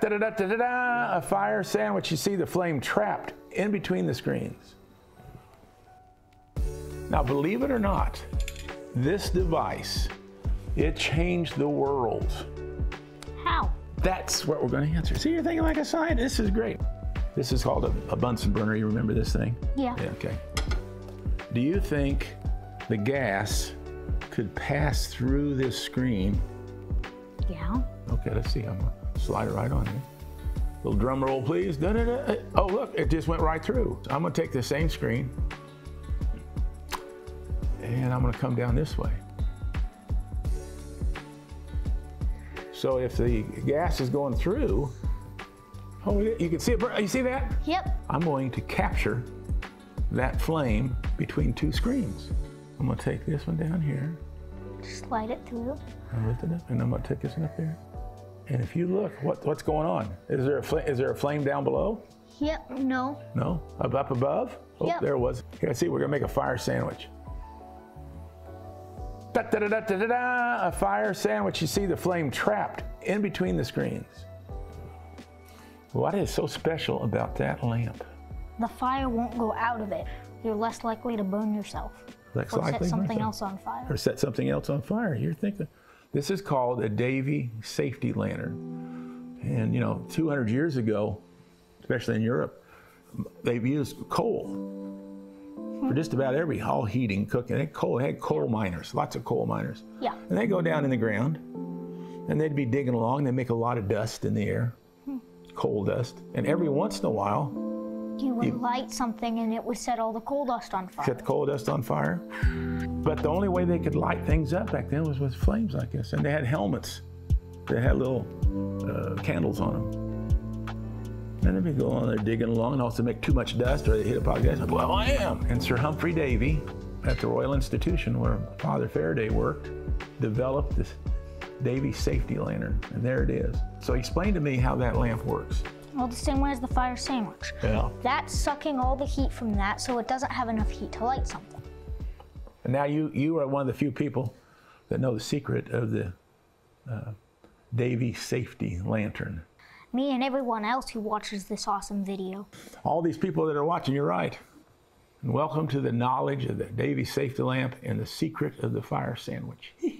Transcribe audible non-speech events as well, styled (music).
da da da da da da, a fire sandwich. You see the flame trapped in between the screens. Now, believe it or not, this device, it changed the world. How? That's what we're going to answer. See, you're thinking like a scientist. This is great. This is called a, a Bunsen burner. You remember this thing? Yeah. Yeah, okay. Do you think the gas could pass through this screen? Yeah. Okay, let's see. I'm gonna slide it right on here. Little drum roll, please. Da-da-da. Oh, look, it just went right through. I'm gonna take the same screen and I'm gonna come down this way. So if the gas is going through, oh, you can see it. You see that? Yep. I'm going to capture that flame between two screens. I'm gonna take this one down here. Slide it through. I lift it up, and I'm gonna take this one up there. And if you look, what, what's going on? Is there a fl- is there a flame down below? Yep. No. No, up up above. Oh, Yep. there it was. Here, see, we're gonna make a fire sandwich. Da da da da da da da. A fire sandwich. You see the flame trapped in between the screens. What is so special about that lamp? The fire won't go out of it. You're less likely to burn yourself. Less or likely set something else on fire. or set something else on fire. You're thinking, this is called a Davy safety lantern. And you know, 200 years ago, especially in Europe, they've used coal for just about every all heating, cooking. They had coal, they had coal miners, lots of coal miners. Yeah. And they go down in the ground, and they'd be digging along. They make a lot of dust in the air, hmm. coal dust. And every once in a while, You would light something and it would set all the coal dust on fire. set the coal dust on fire. But the only way they could light things up back then was with flames like this. And they had helmets that had little uh, candles on them. And they'd be going on there digging along and also make too much dust or they hit a pile of gas. Well, I am. And Sir Humphrey Davy at the Royal Institution where Father Faraday worked developed this Davy safety lantern. And there it is. So explain to me how that lamp works. Well, the same way as the fire sandwich. Yeah. That's sucking all the heat from that so it doesn't have enough heat to light something. And now you, you are one of the few people that know the secret of the uh, Davy safety lantern. Me and everyone else who watches this awesome video. All these people that are watching, you're right. And welcome to the knowledge of the Davy safety lamp and the secret of the fire sandwich. (laughs)